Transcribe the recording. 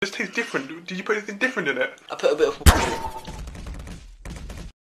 This tastes different. Did you put anything different in it? I put a bit of.